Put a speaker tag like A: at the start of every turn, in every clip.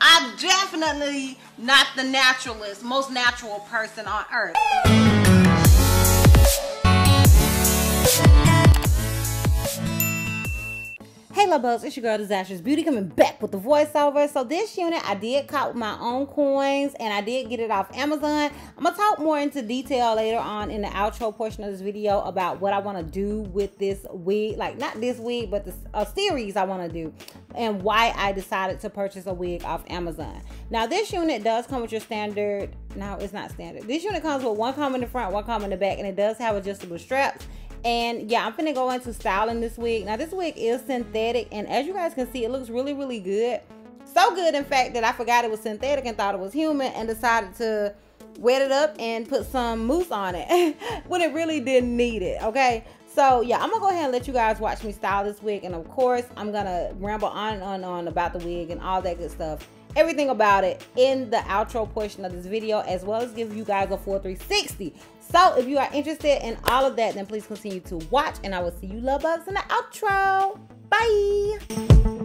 A: I'm definitely not the naturalist, most natural person on earth. Hey love it's your girl Dizastrous Beauty coming back with the voiceover. So this unit I did cop my own coins and I did get it off Amazon. I'm gonna talk more into detail later on in the outro portion of this video about what I want to do with this wig, like not this wig, but the a series I want to do and why I decided to purchase a wig off Amazon. Now this unit does come with your standard, no it's not standard. This unit comes with one comb in the front, one comb in the back and it does have adjustable straps and yeah, I'm gonna go into styling this wig. Now this wig is synthetic and as you guys can see, it looks really, really good. So good, in fact, that I forgot it was synthetic and thought it was human and decided to wet it up and put some mousse on it when it really didn't need it, okay? So yeah, I'm gonna go ahead and let you guys watch me style this wig. And of course, I'm gonna ramble on and on and on about the wig and all that good stuff everything about it in the outro portion of this video as well as give you guys a full 360 so if you are interested in all of that then please continue to watch and i will see you love bugs in the outro. Bye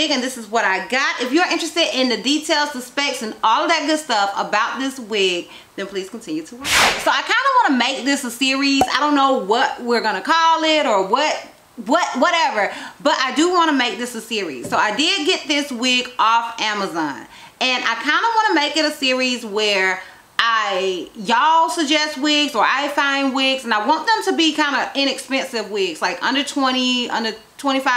A: wig and this is what I got. If you're interested in the details, the specs, and all of that good stuff about this wig, then please continue to watch. So I kind of want to make this a series. I don't know what we're going to call it or what what whatever but i do want to make this a series so i did get this wig off amazon and i kind of want to make it a series where I y'all suggest wigs or I find wigs and I want them to be kind of inexpensive wigs like under 20 under 25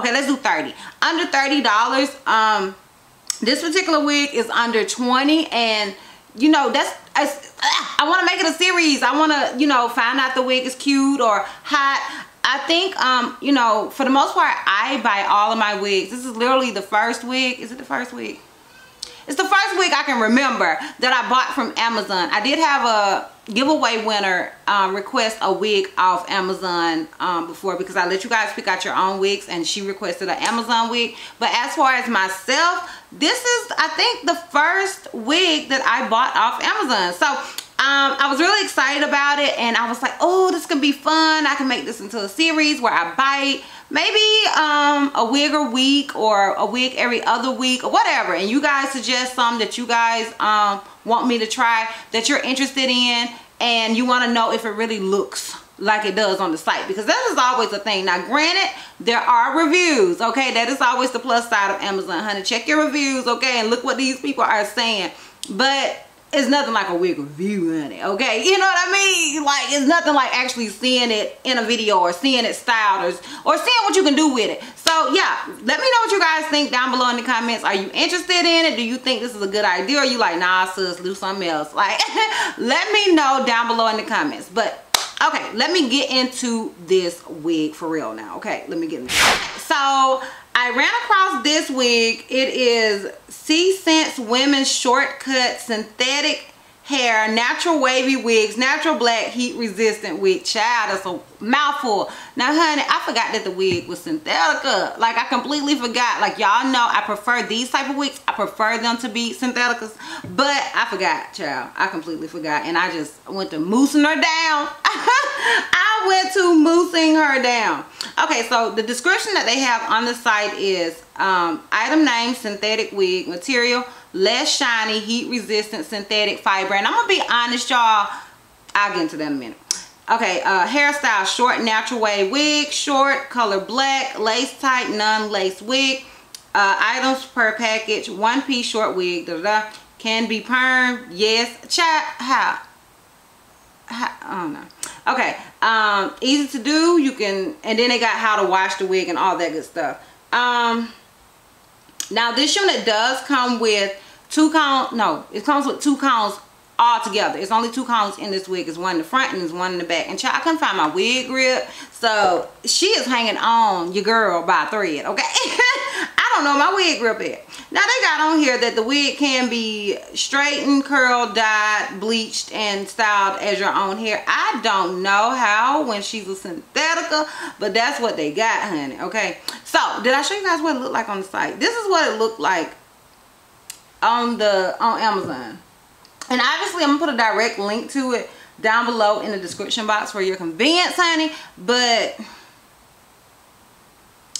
A: okay let's do 30 under 30 dollars um this particular wig is under 20 and you know that's I want to make it a series. I want to you know find out the wig is cute or hot. I think um you know for the most part I buy all of my wigs. This is literally the first wig. Is it the first wig? It's the first wig I can remember that I bought from Amazon. I did have a giveaway winner um, request a wig off Amazon um, before because I let you guys pick out your own wigs and she requested an Amazon wig. But as far as myself, this is I think the first wig that I bought off Amazon. So um, I was really excited about it and I was like, oh, this can be fun. I can make this into a series where I bite maybe um, a wig a week or a wig every other week or whatever and you guys suggest some that you guys um, want me to try that you're interested in and you want to know if it really looks like it does on the site because that is always a thing. Now granted there are reviews okay? That is always the plus side of amazon honey. Check your reviews okay? And look what these people are saying. But it's nothing like a wig review honey okay? You know what i mean? Like it's nothing like actually seeing it in a video or seeing it styled or, or seeing what you can do with it so yeah let me know what you guys think down below in the comments. Are you interested in it? Do you think this is a good idea? Or you like nah sis do something else? Like let me know down below in the comments. But okay let me get into this wig for real now. Okay let me get into it. so i ran across this wig. It is c-sense women's shortcut synthetic hair natural wavy wigs natural black heat resistant wig. Child that's a mouthful. Now honey i forgot that the wig was synthetica like i completely forgot. Like y'all know i prefer these type of wigs. I prefer them to be syntheticas but i forgot child. I completely forgot. And i just went to moosing her down. I went to moosing her down. Okay so the description that they have on the site is um, item name synthetic wig material less shiny, heat resistant synthetic fiber. And I'm gonna be honest, y'all. I'll get into that in a minute. Okay, uh, hairstyle, short natural wave wig, short, color black, lace tight, non-lace wig. Uh, items per package, one piece short wig, da, da, da. Can be perm, yes. Chat, how? how? I don't know. Okay, um, easy to do. You can, and then they got how to wash the wig and all that good stuff. Um, now this unit does come with two cones, no, it comes with two cones all together. It's only two cones in this wig. It's one in the front and there's one in the back. And child, I couldn't find my wig grip. So she is hanging on your girl by a thread, okay? I don't know my wig real is. Now they got on here that the wig can be straightened, curled, dyed, bleached, and styled as your own hair. I don't know how when she's a synthetica, but that's what they got, honey, okay? So, did I show you guys what it looked like on the site? This is what it looked like on the on Amazon. And obviously, I'm gonna put a direct link to it down below in the description box for your convenience, honey. But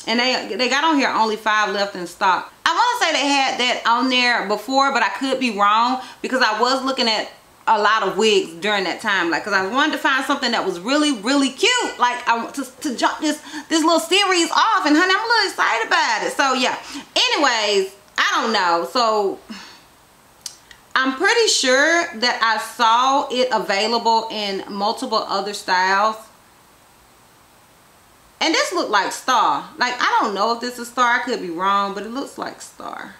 A: and they they got on here only five left in stock. I want to say they had that on there before, but I could be wrong because I was looking at a lot of wigs during that time like because i wanted to find something that was really really cute like i want to, to jump this this little series off and honey i'm a little excited about it so yeah anyways i don't know so I'm pretty sure that I saw it available in multiple other styles. And this looked like Star. Like, I don't know if this is Star. I could be wrong, but it looks like Star.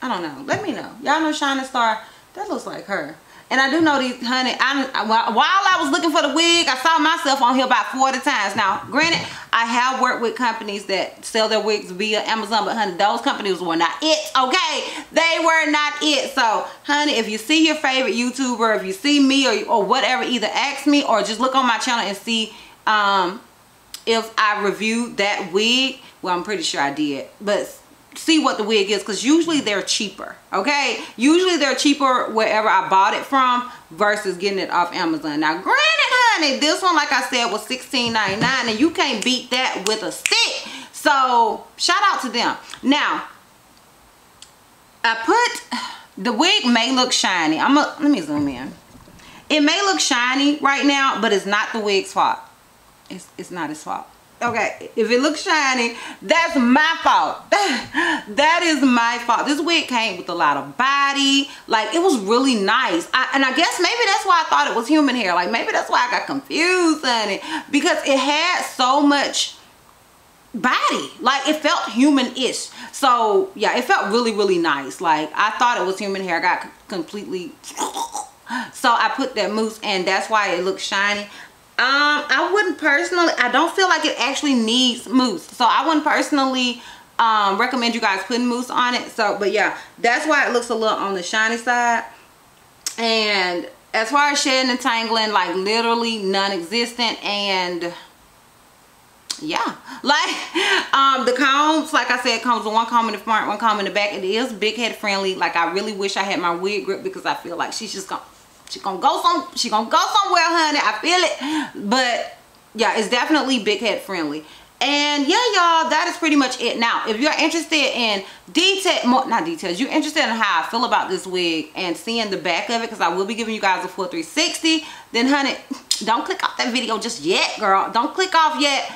A: I don't know. Let me know. Y'all know Shining Star? That looks like her. And I do know these, honey, I, while I was looking for the wig, I saw myself on here about 40 times. Now, granted, I have worked with companies that sell their wigs via Amazon, but honey, those companies were not it, okay? They were not it. So, honey, if you see your favorite YouTuber, if you see me or, or whatever, either ask me or just look on my channel and see um, if I reviewed that wig. Well, I'm pretty sure I did. But see what the wig is because usually they're cheaper okay usually they're cheaper wherever i bought it from versus getting it off amazon now granted honey this one like i said was $16.99 and you can't beat that with a stick. So shout out to them. Now i put the wig may look shiny. I'm gonna let me zoom in. It may look shiny right now but it's not the wig's fault. It's, it's not his fault. Okay if it looks shiny that's my fault that is my fault. This wig came with a lot of body. Like it was really nice. I, and i guess maybe that's why i thought it was human hair. Like maybe that's why i got confused on it because it had so much body. Like it felt human-ish. So yeah it felt really really nice. Like i thought it was human hair. I got completely so i put that mousse and that's why it looks shiny. Um i wouldn't personally i don't feel like it actually needs mousse. So i wouldn't personally um recommend you guys putting mousse on it. So but yeah that's why it looks a little on the shiny side. And as far as shedding and tangling like literally non-existent and yeah. Like um the combs like i said comes with one comb in the front one comb in the back. It is big head friendly. Like i really wish i had my wig grip because i feel like she's just gonna she gonna go some she gonna go somewhere honey. I feel it. But yeah it's definitely big head friendly and yeah y'all that is pretty much it. Now if you're interested in detail more not details you're interested in how i feel about this wig and seeing the back of it because i will be giving you guys a full 360 then honey don't click off that video just yet girl. Don't click off yet.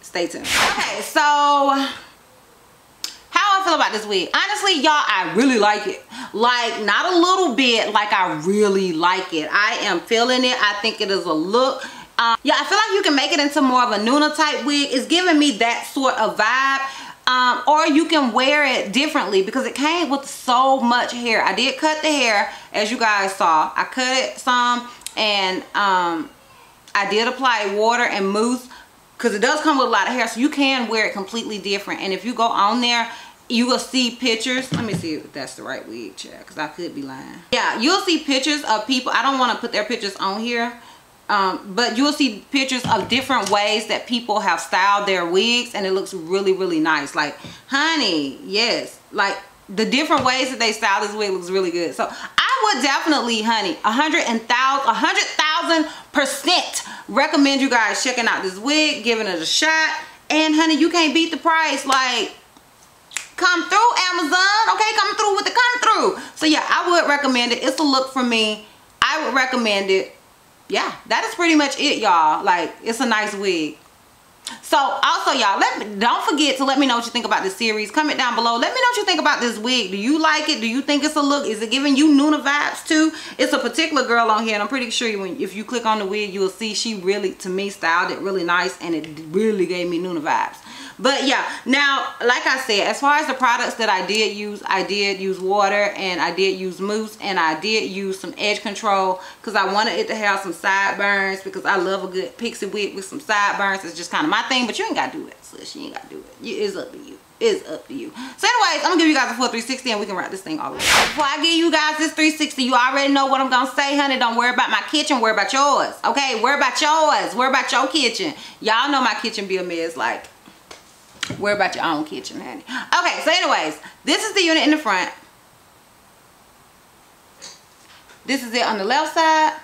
A: Stay tuned. Okay so how I feel about this wig. Honestly y'all I really like it. Like not a little bit like I really like it. I am feeling it. I think it is a look um, yeah, I feel like you can make it into more of a Nuna type wig. It's giving me that sort of vibe. Um, or you can wear it differently because it came with so much hair. I did cut the hair as you guys saw. I cut it some and um, I did apply water and mousse because it does come with a lot of hair so you can wear it completely different and if you go on there you will see pictures let me see if that's the right wig check because i could be lying yeah you'll see pictures of people i don't want to put their pictures on here um, but you'll see pictures of different ways that people have styled their wigs and it looks really really nice. Like honey yes. Like the different ways that they style this wig looks really good. So i would definitely honey a hundred and thousand a hundred thousand percent recommend you guys checking out this wig giving it a shot. And honey you can't beat the price. Like come through amazon. Okay come through with the come through. So yeah i would recommend it. It's a look for me. I would recommend it yeah that is pretty much it y'all. Like it's a nice wig. So also y'all let me don't forget to let me know what you think about this series. Comment down below. Let me know what you think about this wig. Do you like it? Do you think it's a look? Is it giving you Nuna vibes too? It's a particular girl on here and I'm pretty sure when if you click on the wig you will see she really to me styled it really nice and it really gave me Nuna vibes but yeah now like i said as far as the products that i did use i did use water and i did use mousse and i did use some edge control because i wanted it to have some sideburns because i love a good pixie wig with some sideburns. It's just kind of my thing but you ain't gotta do it sis. You ain't gotta do it. It's up to you. It's up to you. So anyways i'm gonna give you guys a full 360 and we can wrap this thing all the way before i give you guys this 360 you already know what i'm gonna say honey. Don't worry about my kitchen. Worry about yours okay? Worry about yours. Worry about your kitchen. Y'all know my kitchen bill mess, like worry about your own kitchen honey. Okay so anyways this is the unit in the front. This is it on the left side.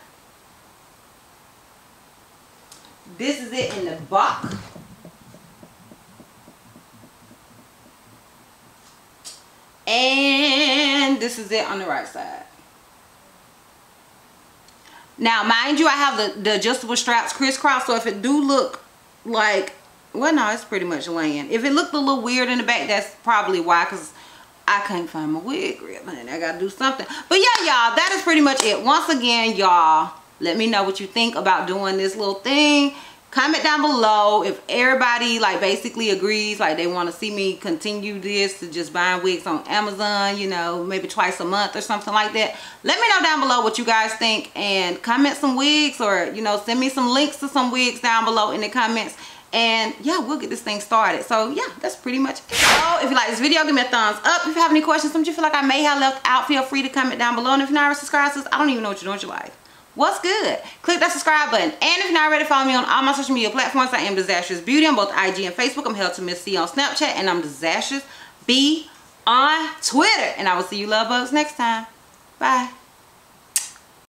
A: This is it in the back. And this is it on the right side. Now mind you i have the, the adjustable straps crisscross so if it do look like well no it's pretty much laying if it looked a little weird in the back that's probably why because I can't find my wig grip and I gotta do something. But yeah y'all that is pretty much it. Once again y'all let me know what you think about doing this little thing. Comment down below if everybody like basically agrees like they want to see me continue this to just buying wigs on Amazon you know maybe twice a month or something like that. Let me know down below what you guys think and comment some wigs or you know send me some links to some wigs down below in the comments and yeah we'll get this thing started. So yeah that's pretty much it. So if you like this video give me a thumbs up. If you have any questions something you feel like i may have left out feel free to comment down below. And if you're not already subscribed i don't even know what you're doing with your life. What's good? Click that subscribe button. And if you're not ready to follow me on all my social media platforms. I am Dizastrous Beauty on both ig and facebook. I'm held to miss c on snapchat and i'm dizastrous b on twitter. And i will see you love bugs next time. Bye